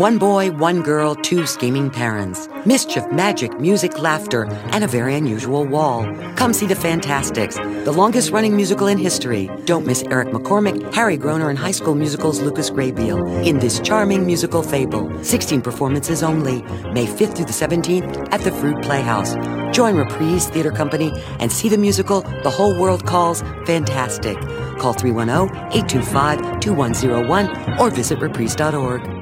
One boy, one girl, two scheming parents. Mischief, magic, music, laughter, and a very unusual wall. Come see the Fantasticks, the longest running musical in history. Don't miss Eric McCormack, Harry Groener, and High School Musical's Lucas Grabeel in this charming musical fable. 16 performances only, May 5th through the 17th at the Freud Playhouse. Join Reprise Theater Company and see the musical The Whole World Calls Fantastic. Call 310 825 2101 or visit reprise.org.